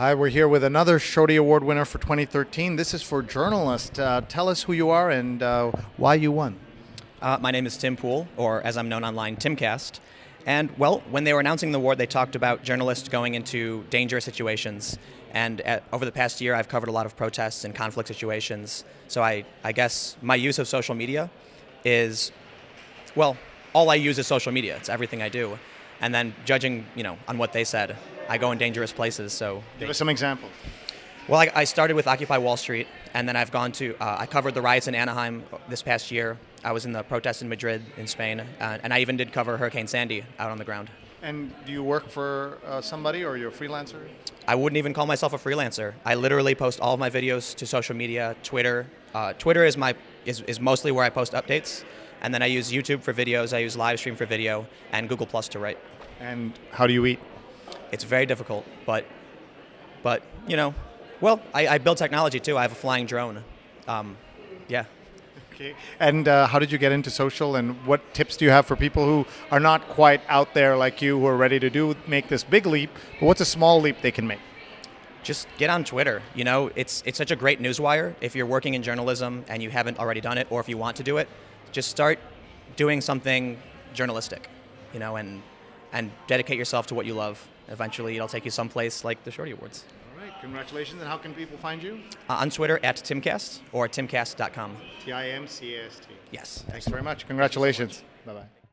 Hi, we're here with another Shorty Award winner for 2013. This is for journalist. Uh, tell us who you are and uh, why you won. Uh, my name is Tim Pool, or as I'm known online, Timcast. And well, when they were announcing the award, they talked about journalists going into dangerous situations. And at, over the past year, I've covered a lot of protests and conflict situations. So I, I guess my use of social media is, well, all I use is social media. It's everything I do. And then judging, you know, on what they said, I go in dangerous places. So Give us some examples. well, I, I started with Occupy Wall Street, and then I've gone to. Uh, I covered the riots in Anaheim this past year. I was in the protests in Madrid, in Spain, uh, and I even did cover Hurricane Sandy out on the ground. And do you work for uh, somebody or you're a freelancer? I wouldn't even call myself a freelancer. I literally post all of my videos to social media, Twitter. Uh, Twitter is my is, is mostly where I post updates, and then I use YouTube for videos. I use Livestream for video, and Google Plus to write. And how do you eat? It's very difficult, but but you know, well, I, I build technology too. I have a flying drone. Um, yeah. Okay. And uh, how did you get into social? And what tips do you have for people who are not quite out there like you, who are ready to do make this big leap? But what's a small leap they can make? just get on Twitter. You know, it's it's such a great newswire. If you're working in journalism and you haven't already done it, or if you want to do it, just start doing something journalistic. You know, and and dedicate yourself to what you love. Eventually, it'll take you someplace like the Shorty Awards. All right. Congratulations. And how can people find you? Uh, on Twitter at Timcast or timcast.com. T I M C A S T. Yes. Thanks very much. Congratulations. Bye bye.